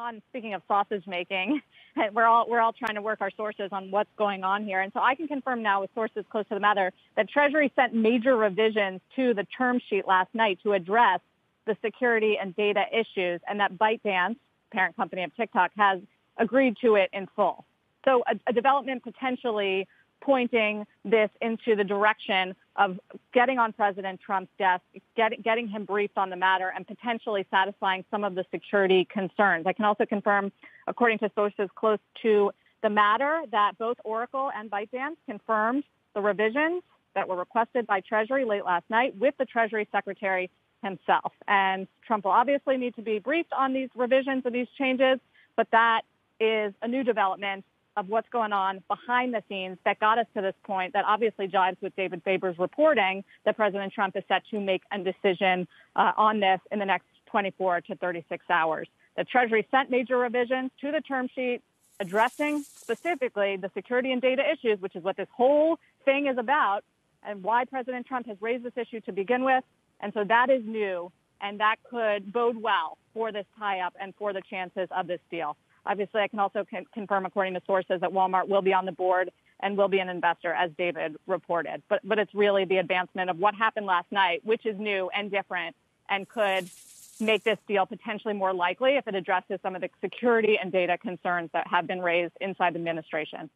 on speaking of sausage making, we're all we're all trying to work our sources on what's going on here, and so I can confirm now with sources close to the matter that Treasury sent major revisions to the term sheet last night to address the security and data issues, and that ByteDance, parent company of TikTok, has agreed to it in full. So a, a development potentially pointing this into the direction of getting on President Trump's desk, get, getting him briefed on the matter, and potentially satisfying some of the security concerns. I can also confirm, according to sources close to the matter, that both Oracle and ByteDance confirmed the revisions that were requested by Treasury late last night with the Treasury Secretary himself. And Trump will obviously need to be briefed on these revisions and these changes, but that is a new development of what's going on behind the scenes that got us to this point that obviously jives with David Faber's reporting that President Trump is set to make a decision uh, on this in the next 24 to 36 hours. The Treasury sent major revisions to the term sheet addressing specifically the security and data issues, which is what this whole thing is about and why President Trump has raised this issue to begin with. And so that is new and that could bode well for this tie up and for the chances of this deal. Obviously, I can also con- confirm, according to sources, that Walmart will be on the board and will be an investor, as David reported. But, but it's really the advancement of what happened last night, which is new and different and could make this deal potentially more likely if it addresses some of the security and data concerns that have been raised inside the administration.